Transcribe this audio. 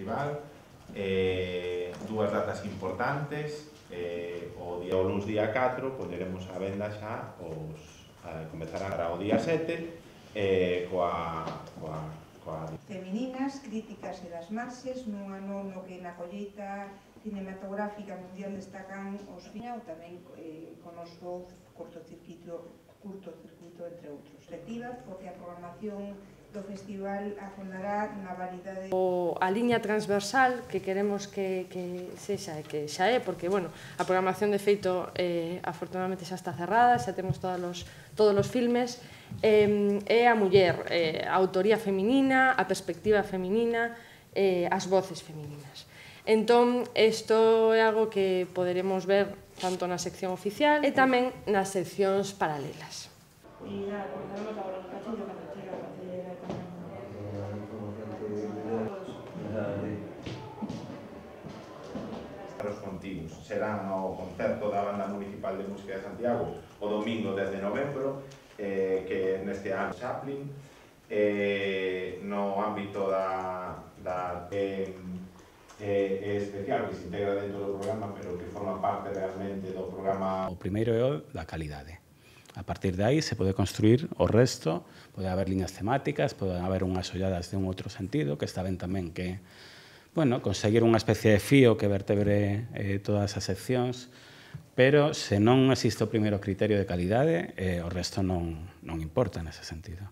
festival, eh, dúas datas importantes, eh, o día o luns día 4 poñeremos a venda xa os, a, comenzará o día 7 eh, coa, coa, coa... Femininas, críticas e das marxes nun ano no que na colleita cinematográfica mundial destacan os final tamén eh, conosco curtocircuito, curtocircuito entre outros. Retivas porque a programación do festival afondará na variedade... O, a liña transversal que queremos que, que sexa, e que xa é, porque, bueno, a programación de feito eh, afortunadamente xa está cerrada, xa temos todos os, todos os filmes, eh, é a muller, eh, a autoría feminina, a perspectiva feminina, eh, as voces femininas. Entón, isto é algo que poderemos ver tanto na sección oficial e tamén nas seccións paralelas. E, serán o concerto da Banda Municipal de Música de Santiago o domingo 10 de novembro, eh, que neste ano Chaplin, eh, no ámbito da, da eh, eh, especial que se integra dentro do programa, pero que forma parte realmente do programa. O primeiro é o da calidade. A partir de aí se pode construir o resto, pode haber liñas temáticas, pode haber unhas olladas de un outro sentido, que está ben tamén que bueno, conseguir unha especie de fío que vertebre eh, todas as seccións, pero se non existe o primeiro criterio de calidade, eh, o resto non, non importa nese sentido.